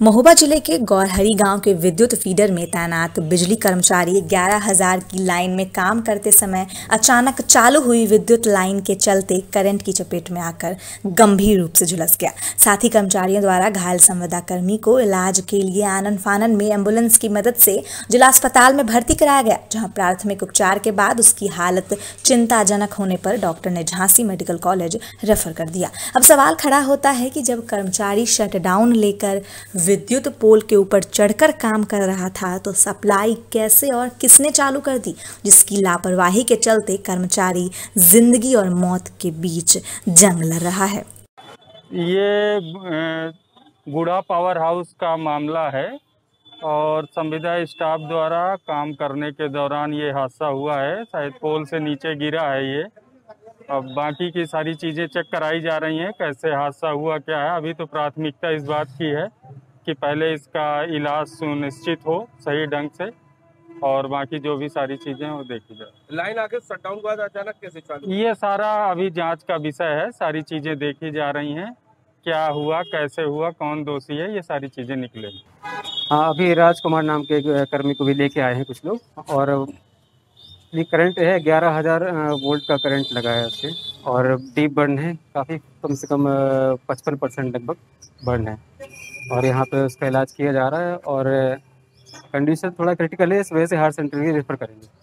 महोबा ज़िले के गौरहरी गाँव के विद्युत फीडर में तैनात बिजली कर्मचारी ग्यारह हज़ार की लाइन में काम करते समय अचानक चालू हुई विद्युत लाइन के चलते करंट की चपेट में आकर गंभीर रूप से झुलस गया। साथ ही कर्मचारियों द्वारा घायल संविदा कर्मी को इलाज के लिए आनंद फानन में एंबुलेंस की मदद से जिला अस्पताल में भर्ती कराया गया, जहाँ प्राथमिक उपचार के बाद उसकी हालत चिंताजनक होने पर डॉक्टर ने झांसी मेडिकल कॉलेज रेफर कर दिया। अब सवाल खड़ा होता है कि जब कर्मचारी शटडाउन लेकर विद्युत पोल के ऊपर चढ़कर काम कर रहा था तो सप्लाई कैसे और किसने चालू कर दी? जिसकी लापरवाही के चलते कर्मचारी ज़िंदगी और मौत के बीच जंग लड़ रहा है। ये गुड़ा पावर हाउस का मामला है और संविदा स्टाफ द्वारा काम करने के दौरान ये हादसा हुआ है। शायद पोल से नीचे गिरा है ये। अब बाकी की सारी चीज़ें चेक कराई जा रही हैं, कैसे हादसा हुआ, क्या है? अभी तो प्राथमिकता इस बात की है। कि पहले इसका इलाज सुनिश्चित हो सही ढंग से और बाकी जो भी सारी चीज़ें वो देखी जाए। लाइन आके शटडाउन के बाद अचानक कैसे चालू ये सारा अभी जाँच का विषय है सारी चीज़ें देखी जा रही हैं क्या हुआ कैसे हुआ कौन दोषी है ये सारी चीज़ें निकलेंगी हाँ। अभी राजकुमार नाम के कर्मी को भी लेके आए हैं कुछ लोग और ये करंट है ग्यारह हज़ार वोल्ट का करंट लगा है उससे और डीप बर्न है काफ़ी कम से कम पचपन परसेंट लगभग बर्न है। और यहाँ पे उसका इलाज किया जा रहा है और कंडीशन थोड़ा क्रिटिकल है इस वजह से हार्ट सेंटर की रेफर करेंगे।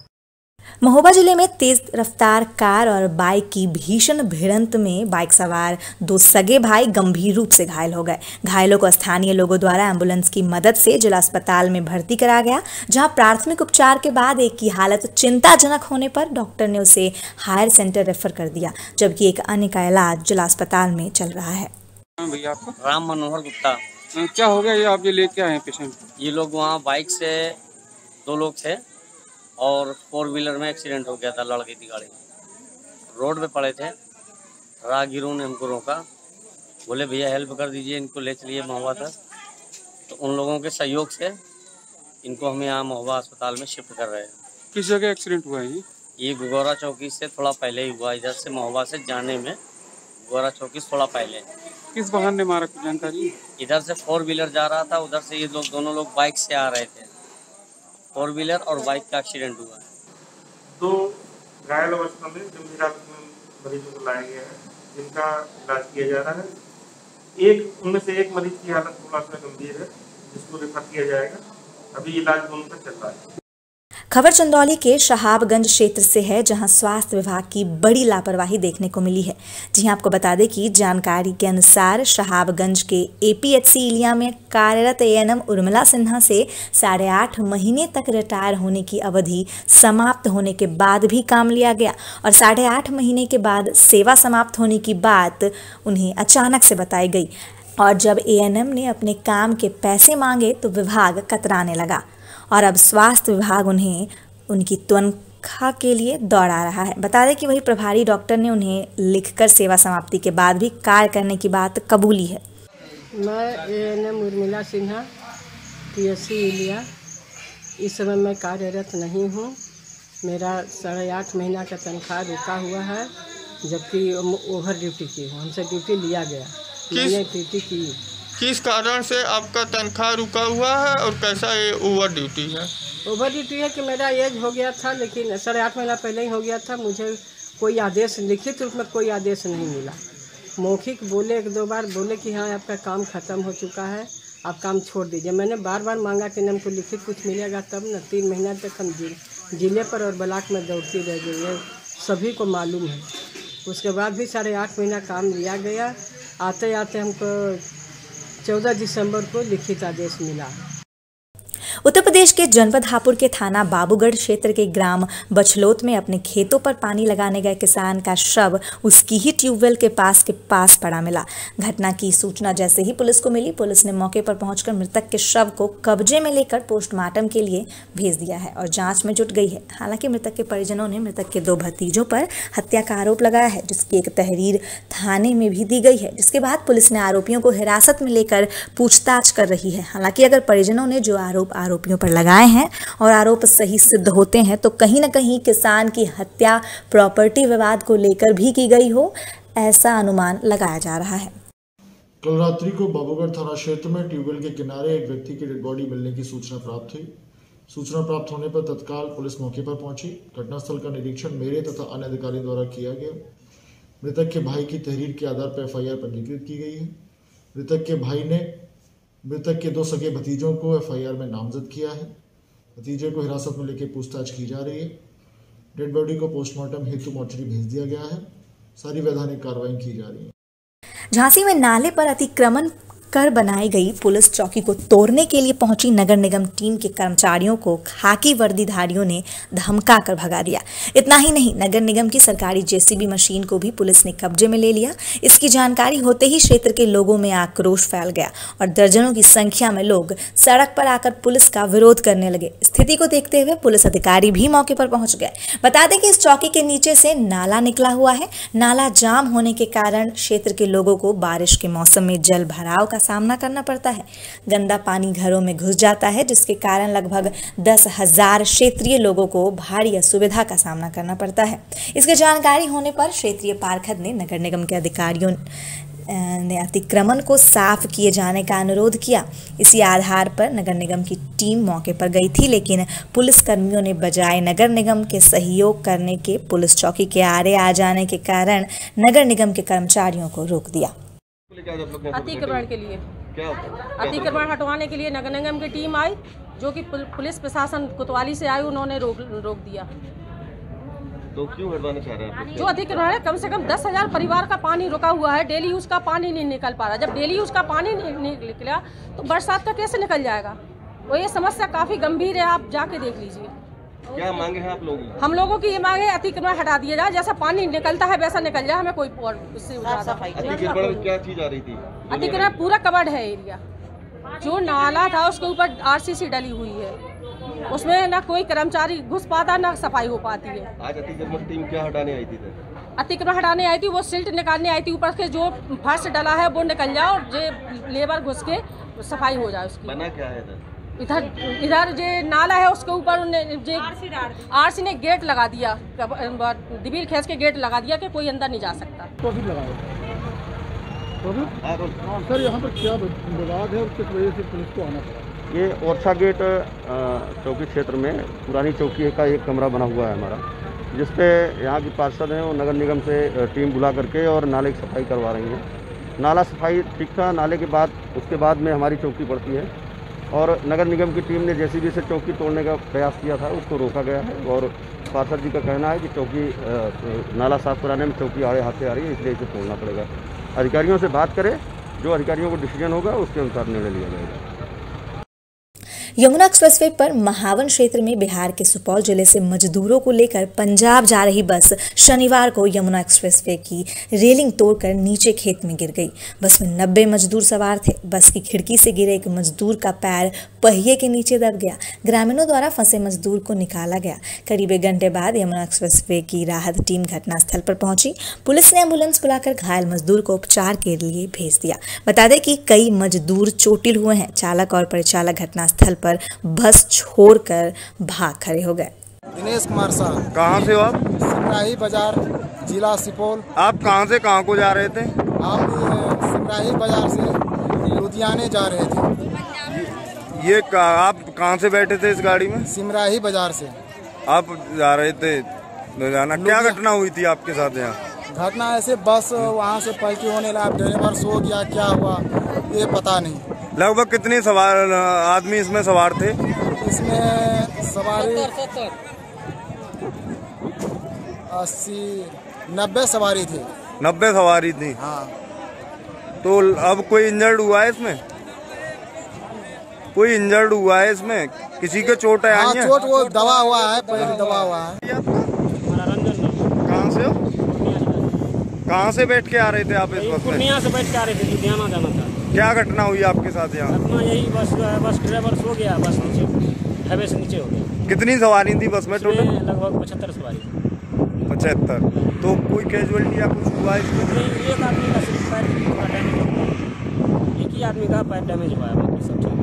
महोबा ज़िले में तेज रफ्तार कार और बाइक की भीषण भिड़ंत में बाइक सवार दो सगे भाई गंभीर रूप से घायल हो गए। घायलों को स्थानीय लोगों द्वारा एंबुलेंस की मदद से जिला अस्पताल में भर्ती करा गया जहाँ प्राथमिक उपचार के बाद एक की हालत चिंताजनक होने पर डॉक्टर ने उसे हायर सेंटर रेफर कर दिया जबकि एक अन्य का इलाज जिला अस्पताल में चल रहा है। भैया आपका? राम मनोहर गुप्ता। क्या हो गया ये आप ये लेके आए हैं पेशेंट? ये लोग वहाँ बाइक से दो लोग थे और फोर व्हीलर में एक्सीडेंट हो गया था लड़की की गाड़ी। रोड पे पड़े थे राहगीरों ने हमको रोका। बोले भैया हेल्प कर दीजिए इनको ले चलिए महुआ तक। तो उन लोगों के सहयोग से इनको हम यहाँ महुआ अस्पताल में शिफ्ट कर रहे हैं। किस जगह एक्सीडेंट हुआ है ये? ये गुगौरा चौकी से थोड़ा पहले ही हुआ इधर से महुआ से जाने में गुगौरा चौकी से थोड़ा पहले। किस वाहन ने मारा कुछ जानकारी? इधर से फोर व्हीलर जा रहा था उधर से ये लोग दोनों लोग बाइक से आ रहे थे। फोर व्हीलर और बाइक का एक्सीडेंट हुआ। है दो घायल अवस्था में गंभीर मरीजों को लाया गया है जिनका इलाज किया जा रहा है एक उनमें से एक मरीज़ की हालत थोड़ा सा गंभीर है जिसको रेफर किया जाएगा। अभी इलाज दोनों का चल रहा है। खबर चंदौली के शहाबगंज क्षेत्र से है, जहाँ स्वास्थ्य विभाग की बड़ी लापरवाही देखने को मिली है। जी आपको बता दें कि जानकारी के अनुसार शहाबगंज के एपीएचसी इलिया में कार्यरत एएनएम उर्मिला सिन्हा से साढ़े आठ महीने तक रिटायर होने की अवधि समाप्त होने के बाद भी काम लिया गया और साढ़े आठ महीने के बाद सेवा समाप्त होने की बात उन्हें अचानक से बताई गई। और जब एएनएम ने अपने काम के पैसे मांगे तो विभाग कतराने लगा। और अब स्वास्थ्य विभाग उन्हें उनकी तनख्वाह के लिए दौड़ा रहा है। बता दें कि वही प्रभारी डॉक्टर ने उन्हें लिखकर सेवा समाप्ति के बाद भी कार्य करने की बात कबूली है। मैं A N M Urmila Sinha P S C लिया इस समय मैं कार्यरत नहीं हूँ। मेरा साढ़े आठ महीना का तनख्वाह रुका हुआ है जबकि ओवर ड्यूटी की हूँ। हमसे ड्यूटी लिया गया। मैंने ड्यूटी की। किस कारण से आपका तनख्वाह रुका हुआ है और कैसा ये ओवर ड्यूटी है? ओवर ड्यूटी है कि मेरा एज हो गया था, लेकिन साढ़े आठ महीना पहले ही हो गया था, मुझे कोई आदेश, लिखित रूप में कोई आदेश नहीं मिला। मौखिक बोले, एक दो बार बोले कि हाँ आपका काम ख़त्म हो चुका है, आप काम छोड़ दीजिए। मैंने बार बार मांगा कि हमको लिखित कुछ मिलेगा तब न, तीन महीना तक हम ज़िले पर और ब्लाक में दौड़ती रह गई है, सभी को मालूम है। उसके बाद भी साढ़े आठ महीना काम लिया गया। आते आते हमको चौदह दिसंबर को लिखित आदेश मिला। उत्तर प्रदेश के जनपद हापुड़ के थाना बाबूगढ़ क्षेत्र के ग्राम बछलोत में अपने खेतों पर पानी लगाने गए किसान का शव उसकी ही ट्यूबवेल के पास के पास पड़ा मिला। घटना की सूचना जैसे ही पुलिस को मिली, पुलिस ने मौके पर पहुंचकर मृतक के शव को कब्जे में लेकर पोस्टमार्टम के लिए भेज दिया है और जाँच में जुट गई है। हालाँकि मृतक के परिजनों ने मृतक के दो भतीजों पर हत्या का आरोप लगाया है, जिसकी एक तहरीर थाने में भी दी गई है। जिसके बाद पुलिस ने आरोपियों को हिरासत में लेकर पूछताछ कर रही है। हालाँकि अगर परिजनों ने जो आरोप आरोपियों पर लगाए हैं और आरोप सही सिद्ध होते हैं तो कहीं ना कहीं किसान की हत्या प्रॉपर्टी विवाद को लेकर भी की गई हो, ऐसा अनुमान लगाया जा रहा है। कल रात्रि को बाबूगढ़ थाना क्षेत्र में ट्यूबवेल के किनारे एक व्यक्ति की डेड बॉडी मिलने की सूचना प्राप्त हुई। सूचना प्राप्त होने पर तत्काल पुलिस मौके पर पहुँची। घटनास्थल का निरीक्षण मेरे तथा अन्य अधिकारियों द्वारा किया गया। मृतक के भाई की तहरीर के आधार पर एफआईआर पंजीकृत की गई है। मृतक के भाई ने मृतक के दो सगे भतीजों को एफआईआर में नामजद किया है। भतीजे को हिरासत में लेकर पूछताछ की जा रही है। डेड बॉडी को पोस्टमार्टम हेतु मोर्चरी भेज दिया गया है। सारी वैधानिक कार्रवाई की जा रही है। झांसी में नाले पर अतिक्रमण कर बनाई गई पुलिस चौकी को तोड़ने के लिए पहुँची नगर निगम टीम के कर्मचारियों को खाकी वर्दीधारियों ने धमका कर भगा दिया। इतना ही नहीं, नगर निगम की सरकारी जेसीबी मशीन को भी पुलिस ने कब्जे में ले लिया। इसकी जानकारी होते ही क्षेत्र के लोगों में आक्रोश फैल गया और दर्जनों की संख्या में लोग सड़क पर आकर पुलिस का विरोध करने लगे। स्थिति को देखते हुए पुलिस अधिकारी भी मौके पर पहुँच गए। बता दें कि इस चौकी के नीचे से नाला निकला हुआ है। नाला जाम होने के कारण क्षेत्र के लोगों को बारिश के मौसम में जल भराव का सामना करना पड़ता है। गंदा पानी घरों में घुस जाता है, जिसके कारण लगभग दस हज़ार क्षेत्रीय लोगों को भारी असुविधा का सामना करना पड़ता है। इसकी जानकारी होने पर क्षेत्रीय पार्षद ने नगर निगम के अधिकारियों ने अतिक्रमण को साफ़ किए जाने का अनुरोध किया। इसी आधार पर नगर निगम की टीम मौके पर गई थी, लेकिन पुलिस कर्मियों ने बजाय नगर निगम के सहयोग करने के पुलिस चौकी के आरे आ जाने के कारण नगर निगम के कर्मचारियों को रोक दिया। अतिक्रमण के लिए। अतिक्रमण हटवाने के लिए नगर निगम की टीम आई जो कि पुलिस प्रशासन कोतवाली से आई उन्होंने रोक रोक दिया। तो क्यों हटवाना चाह रहे हैं जो अतिक्रमण है कम से कम दस हज़ार परिवार का पानी रुका हुआ है डेली यूज़ का पानी नहीं निकल पा रहा। जब डेली यूज़ का पानी नहीं निकला तो बरसात का कैसे निकल जाएगा? वो ये समस्या काफ़ी गंभीर है आप जाके देख लीजिए। क्या मांगे हैं आप लोग? हम लोगों की ये मांगे अतिक्रमण हटा दिया जाए जैसा पानी निकलता है वैसा निकल जाए हमें कोई उससे अतिक्रमण क्या चीज़ आ रही थी? अतिक्रमण पूरा कवर्ड है एरिया। जो नाला था उसके ऊपर आरसीसी डली हुई है। उसमें ना कोई कर्मचारी घुस पाता ना सफ़ाई हो पाती है। आज अतिक्रमण टीम क्या हटाने आई थी अतिक्रमण हटाने आई थी वो सिल्ट निकालने आई थी ऊपर के जो फर्श डला है वो निकल जाए और जो लेबर घुस के सफ़ाई हो जाए उसकी। बना क्या है इधर इधर जो नाला है उसके ऊपर जो आरसी ने गेट लगा दिया। दिबिल खेस के गेट लगा दिया कि कोई अंदर नहीं जा सकता। तो सर यहाँ पर क्या विवाद है और किस वजह से पुलिस को आना पड़ा? ये ओरछा गेट चौकी क्षेत्र में पुरानी चौकी का एक कमरा बना हुआ है हमारा जिसपे यहाँ की पार्षद हैं वो नगर निगम से टीम बुला करके और नाले की सफ़ाई करवा रही हैं। नाला सफ़ाई ठीक था नाले के बाद उसके बाद में हमारी चौकी पड़ती है। और नगर निगम की टीम ने जेसीबी से चौकी तोड़ने का प्रयास किया था, उसको रोका गया है और पार्षद जी का कहना है कि चौकी नाला साफ़ कराने में चौकी आड़े हाथ से आ रही है, इसलिए इसे तोड़ना पड़ेगा। अधिकारियों से बात करें, जो अधिकारियों को डिसीज़न होगा उसके अनुसार निर्णय लिया जाएगा। यमुना एक्सप्रेसवे पर महावन क्षेत्र में बिहार के सुपौल ज़िले से मजदूरों को लेकर पंजाब जा रही बस शनिवार को यमुना एक्सप्रेसवे की रेलिंग तोड़कर नीचे खेत में गिर गई। बस में नब्बे मजदूर सवार थे। बस की खिड़की से गिरे एक मजदूर का पैर पहिए के नीचे दब गया। ग्रामीणों द्वारा फंसे मजदूर को निकाला गया। करीब एक घंटे बाद यमुना एक्सप्रेसवे की राहत टीम घटनास्थल पर पहुँची। पुलिस ने एंबुलेंस बुलाकर घायल मजदूर को उपचार के लिए भेज दिया। बता दें कि कई मजदूर चोटिल हुए हैं। चालक और परिचालक घटनास्थल पर बस छोड़कर भाग खड़े हो गए। दिनेश कुमार शाह। कहाँ से हो आप? सिमराही बाज़ार जिला सुपौल। आप कहाँ से कहाँ को जा रहे थे? आप सिमराही बाज़ार से लुधियाने जा रहे थे। ये का, आप कहाँ से बैठे थे इस गाड़ी में? सिमराही बाज़ार से। आप जा रहे थे लुधियाना। क्या घटना हुई थी आपके साथ यहाँ? घटना ऐसे बस वहाँ से पलटी होने लगा ड्राइवर सो गया क्या हुआ ये पता नहीं। लगभग कितने सवार आदमी इसमें सवार थे? इसमें सवारी अस्सी नब्बे सवारी थी। नब्बे सवारी थी? हाँ। तो अब कोई इंजर्ड हुआ है इसमें? कोई इंजर्ड हुआ है इसमें? किसी के चोट है हाँ, चोट वो दवा हुआ है पहले दवा हुआ है। कहाँ से हो? कहाँ से बैठ के आ रहे थे आप इस वक्त पूर्णिया से बैठ के आ रहे थे लुधियाना जाना था। क्या घटना हुई आपके साथ यहाँ? घटना यही बस बस ड्राइवर सो गया बस नीचे हाईवे से नीचे हो गया। कितनी सवारी थी बस में टोटल लगभग पचहत्तर सवारी। पचहत्तर। तो कोई कैजुअलिटी या कुछ हुआ इसमें? एक आदमी का सिर्फ़ पैर डैमेज हुआ। एक ही आदमी का पैर डैमेज हुआ है बाकी सब ठीक।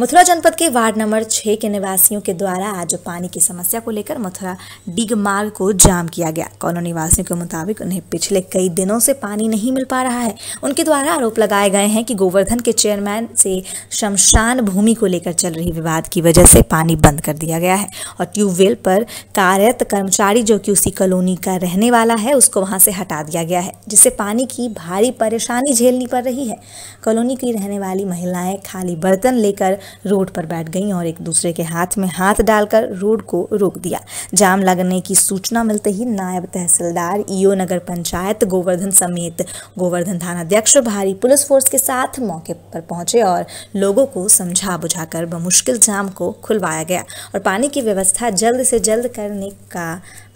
मथुरा जनपद के वार्ड नंबर छः के निवासियों के द्वारा आज पानी की समस्या को लेकर मथुरा डिग मार्ग को जाम किया गया। कॉलोनी निवासियों के मुताबिक उन्हें पिछले कई दिनों से पानी नहीं मिल पा रहा है। उनके द्वारा आरोप लगाए गए हैं कि गोवर्धन के चेयरमैन से शमशान भूमि को लेकर चल रही विवाद की वजह से पानी बंद कर दिया गया है और ट्यूबवेल पर कार्यरत कर्मचारी जो कि उसी कॉलोनी का रहने वाला है, उसको वहाँ से हटा दिया गया है, जिससे पानी की भारी परेशानी झेलनी पड़ रही है। कॉलोनी की रहने वाली महिलाएँ खाली बर्तन लेकर रोड पर बैठ गईं और एक दूसरे के हाथ में हाथ डालकर रोड को रोक दिया। जाम लगने की सूचना मिलते ही नायब तहसीलदार ईओ नगर पंचायत गोवर्धन समेत गोवर्धन थानाध्यक्ष भारी पुलिस फोर्स के साथ मौके पर पहुँचे और लोगों को समझा बुझाकर बमुश्किल जाम को खुलवाया गया और पानी की व्यवस्था जल्द से जल्द करने का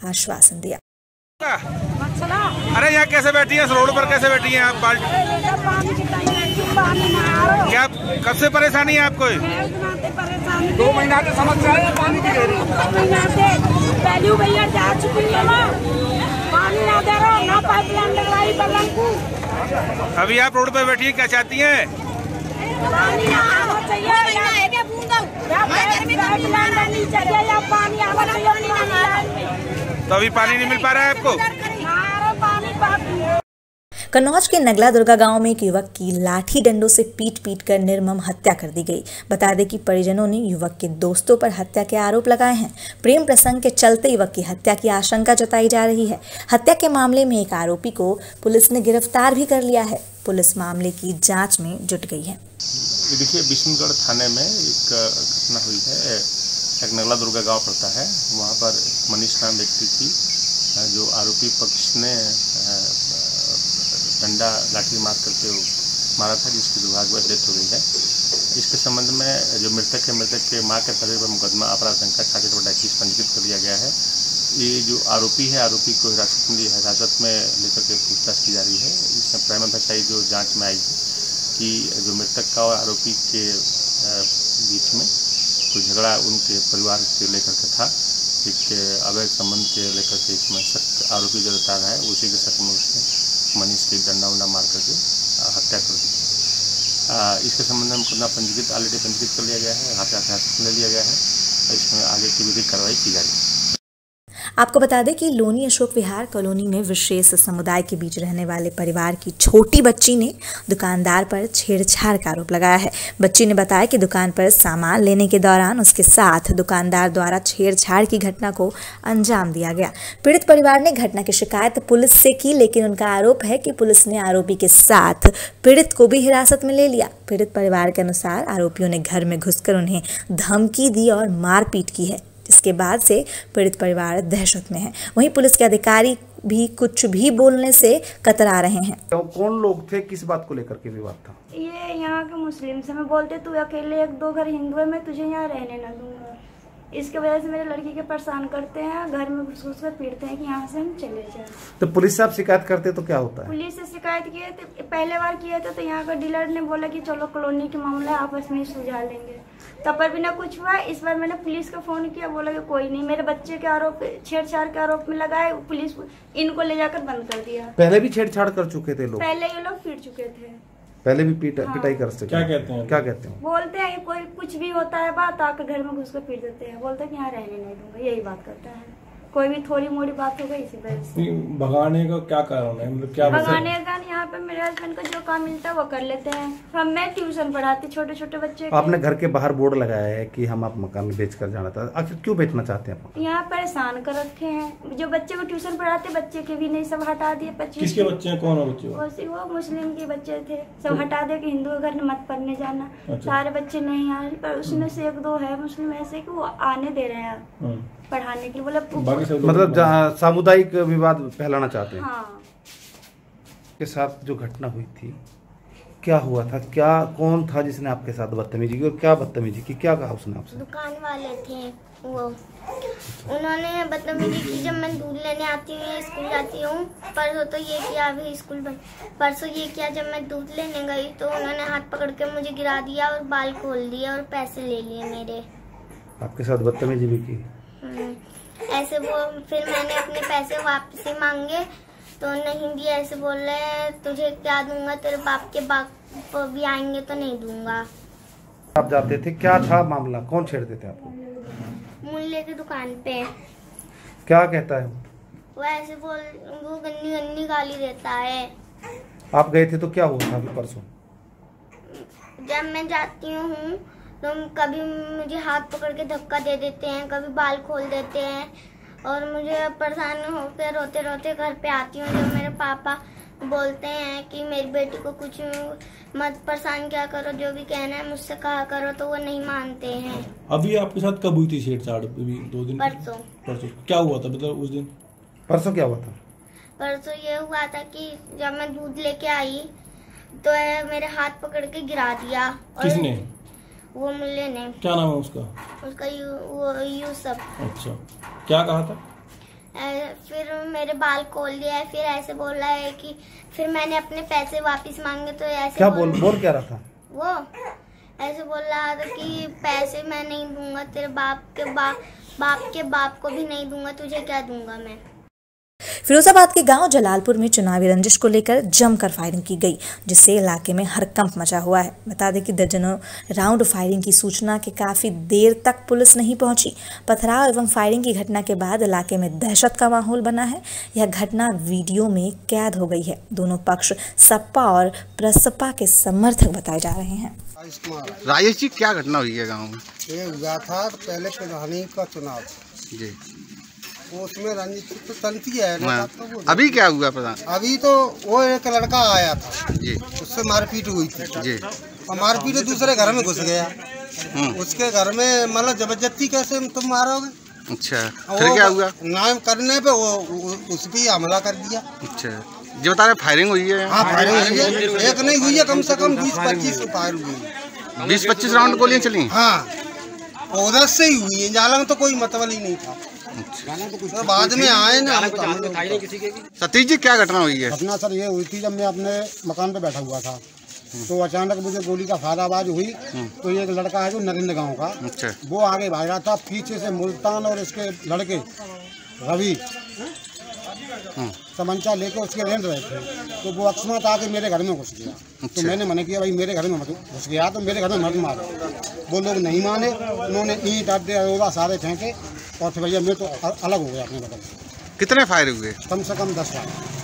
आश्वासन दिया। अरे यहाँ कैसे बैठी हैं? रोड पर कैसे बैठी हैं आप? बाल्टी क्या कब से परेशानी है आपको? दो महीना की समस्या है पानी की पहली भैया जा चुकी है ना। पानी ना दे रहा ना पाइपलाइन लगवाई बगल को। अभी आप रोड पर बैठी क्या चाहती है? पानी ना आना चाहिए। पाइपलाइन नहीं चाहिए। या पानी आना चाहिए तो अभी पानी नहीं मिल पा रहा है आपको? पानी पानी कन्नौज के नगला दुर्गा गाँव में एक युवक की लाठी डंडों से पीट पीट कर निर्मम हत्या कर दी गई। बता दें कि परिजनों ने युवक के दोस्तों पर हत्या के आरोप लगाए हैं। प्रेम प्रसंग के चलते युवक की हत्या की आशंका जताई जा रही है। हत्या के मामले में एक आरोपी को पुलिस ने गिरफ़्तार भी कर लिया है। पुलिस मामले की जाँच में जुट गई है। देखिए विष्णुगढ़ थाने में एक घटना हुई है। एक नगला दुर्गा गाँव पड़ता है। वहाँ पर मनीष नाम व्यक्ति की जो आरोपी पक्ष ने डंडा लाठी मार करके मारा था, जिसकी दुर्भाग्यवश डेथ हो गई है। इसके संबंध में जो मृतक है, मृतक के माँ के तहरीर पर मुकदमा अपराध संख्या छाछठ बटा इक्कीस पंजीकृत कर दिया गया है। ये जो आरोपी है, आरोपी को हिरासत में हिरासत में लेकर के पूछताछ की जा रही है। इसमें प्राइम फसाई जो जाँच में आई कि जो मृतक का और आरोपी के बीच में कोई झगड़ा उनके परिवार से लेकर के था। एक अवैध संबंध के लेकर के इसमें शक आरोपी रहा है, उसी के शक में उसने मनीष की डंडा उंडा मार करके हत्या कर दी इसके संबंध में मुकदमा पंजीकृत ऑलरेडी पंजीकृत कर लिया गया है हाथ ले लिया गया है इसमें आगे की विधिक कार्रवाई की जा रही है। आपको बता दें कि लोनी अशोक विहार कॉलोनी में विशेष समुदाय के बीच रहने वाले परिवार की छोटी बच्ची ने दुकानदार पर छेड़छाड़ का आरोप लगाया है। बच्ची ने बताया कि दुकान पर सामान लेने के दौरान उसके साथ दुकानदार द्वारा छेड़छाड़ की घटना को अंजाम दिया गया। पीड़ित परिवार ने घटना की शिकायत पुलिस से की, लेकिन उनका आरोप है कि पुलिस ने आरोपी के साथ पीड़ित को भी हिरासत में ले लिया। पीड़ित परिवार के अनुसार आरोपियों ने घर में घुसकर उन्हें धमकी दी और मारपीट की है। इसके बाद से पीड़ित परिवार दहशत में है। वहीं पुलिस के अधिकारी भी कुछ भी बोलने से कतरा रहे हैं। तो कौन लोग थे? किस बात को लेकर के विवाद था? ये यहाँ के मुस्लिम से मैं बोलते तू अकेले एक दो घर हिंदू है मैं तुझे यहाँ रहने ना दूँगा। इसके वजह से मेरे लड़की के परेशान करते हैं घर में घुस घुस कर पीटते हैं कि यहाँ से हम चले जाए। तो पुलिस से आप शिकायत करते तो क्या होता है? पुलिस से शिकायत किए थे पहले बार किए थे तो यहाँ का डीलर ने बोला कि चलो कॉलोनी के मामला आपस में सुलझा लेंगे। तब पर भी ना कुछ हुआ। इस बार मैंने पुलिस को फ़ोन किया बोला कि कोई नहीं मेरे बच्चे के आरोप छेड़छाड़ के आरोप में लगाए पुलिस इनको ले जाकर बंद कर दिया। पहले भी छेड़छाड़ कर चुके थे लोग? पहले ये लोग फिर चुके थे। पहले भी पीट हाँ। पिटाई कर सकते क्या कहते हैं? क्या कहते हैं? बोलते हैं कोई कुछ भी होता है बात आकर घर में घुस कर पीट देते हैं। बोलते हैं कि यहाँ रहने नहीं दूँगा यही बात करता है। कोई भी थोड़ी मोड़ी बात हो गई इसी वजह से। भगाने का क्या कारण है? मतलब क्या भगाने का यहाँ पे मेरे हस्बैंड को जो काम मिलता है वो कर लेते हैं। हम मैं ट्यूशन पढ़ाती छोटे छोटे बच्चे आपने घर के बाहर बोर्ड लगाया है कि हम आप मकान बेच कर जाना था। आखिर क्यों बेचना चाहते हैं यहाँ परेशान कर रखे हैं। जो बच्चे को ट्यूशन पढ़ाते बच्चे के भी नहीं सब हटा दिए पच्चीस किसके बच्चे कौन है बच्चे? वो मुस्लिम के बच्चे थे। सब हटा दे कि हिंदू घर मत पढ़ने जाना। सारे बच्चे नहीं आ रहे पर उसमें से एक दो है मुस्लिम ऐसे की वो आने दे रहे हैं। पढ़ाने के लिए मतलब मतलब सामुदायिक विवाद फैलाना चाहते हैं। हाँ। के साथ जो घटना हुई थी क्या हुआ था? क्या कौन था जिसने आपके साथ बदतमीजी की और क्या बदतमीजी की? क्या कहा उसने आपसे? दुकान वाले थे वो। उन्होंने बदतमीजी की जब मैं दूध लेने आती हूँ स्कूल जाती हूँ परसों तो ये किया अभी स्कूल परसों ये किया जब मैं दूध लेने गई तो उन्होंने हाथ पकड़ के मुझे गिरा दिया और बाल खोल दिए और पैसे ले लिए मेरे। आपके साथ बदतमीजी भी की? ऐसे वो फिर मैंने अपने पैसे वापस मांगे तो नहीं दिया ऐसे बोल रहे तुझे क्या दूँगा? तेरे बाप के बाप भी आएँगे तो नहीं दूँगा. आप जाते थे क्या था मामला? कौन छेड़ते थे आपको? मूल्य की दुकान पे। क्या कहता है वो? वो ऐसे बोल वो गन्नी गन्नी गाली देता है। आप गए थे तो क्या हुआ था अभी परसों? जब मैं जाती हूँ तो कभी मुझे हाथ पकड़ के धक्का दे देते हैं कभी बाल खोल देते हैं और मुझे परेशान होकर रोते रोते घर पे आती हूँ। जब मेरे पापा बोलते हैं कि मेरी बेटी को कुछ मत परेशान क्या करो जो भी कहना है मुझसे कहा करो तो वो नहीं मानते हैं। अभी आपके साथ कब हुई थी छेड़छाड़? अभी दो दिन? परसों। परसों। क्या हुआ था मतलब उस दिन? परसों क्या हुआ था? परसों ये हुआ था कि जब मैं दूध लेके आई तो मेरे हाथ पकड़ के गिरा दिया। और किसने? वो मुल्ले ने। क्या नाम है उसका? उसका यू, वो यूसुफ। अच्छा। क्या कहा था? फिर मेरे बाल खोल दिया है फिर ऐसे बोल रहा है कि फिर मैंने अपने पैसे वापस मांगे तो ऐसे क्या बोल बोल क्या रहा था? वो ऐसे बोल रहा था कि पैसे मैं नहीं दूँगा तेरे बाप के बाप बाप के बाप को भी नहीं दूँगा तुझे क्या दूँगा मैं? फिरोजाबाद के गाँव जलालपुर में चुनावी रंजिश को लेकर जमकर फायरिंग की गई जिससे इलाके में हड़कंप मचा हुआ है। बता दें कि दर्जनों राउंड फायरिंग की सूचना के काफ़ी देर तक पुलिस नहीं पहुँची। पथराव एवं फायरिंग की घटना के बाद इलाके में दहशत का माहौल बना है। यह घटना वीडियो में कैद हो गई है। दोनों पक्ष सपा और प्रसपा के समर्थक बताए जा रहे हैं। राजेश जी क्या घटना हुई है गाँव में? ये हुआ था पहले प्रधानी का चुनाव। जी। उसमें रणजीत तो तंती है ना। तो अभी क्या हुआ प्रधान अभी तो वो एक लड़का आया था। जी। उससे मारपीट हुई थी। जी। और मारपीट दूसरे घर में घुस गया। हम्म, उसके घर में मतलब ज़बरदस्ती कैसे तुम मारोगे? अच्छा। फिर क्या हुआ? नाम करने पे वो उस पे ही हमला कर दिया। अच्छा। जो बता रहे फायरिंग हुई है? हाँ फायरिंग हुई है। एक नहीं हुई है कम से कम बीस पच्चीस फायर हुई है। बीस पच्चीस राउंड गोलियाँ चली। हाँ। उधर से ही हुई है। जालंग तो कोई मतलब ही नहीं था। तो बाद में आए ना। तो सतीश जी क्या घटना हुई है? घटना सर ये हुई थी जब मैं अपने मकान पे बैठा हुआ था। तो अचानक मुझे गोली का फ़ायदा आवाज़ हुई तो ये एक लड़का है जो नरेंद्र गाँव का। अच्छा। वो आगे भाग रहा था पीछे से मुल्तान और इसके लड़के रवि। तमंचा लेके उसके रेंड रहे थे। तो वो अकस्मात आके मेरे घर में घुस गया। तो अच्छा। मैंने मना किया भाई मेरे घर में घुस गया तो मेरे घर में मत मारो। वो लोग नहीं माने। उन्होंने ईंट अड्डे सारे फेंके। और फिर भैया मैं तो अलग हो गया अपने बदल कितने फायर हुए? कम से कम दस बार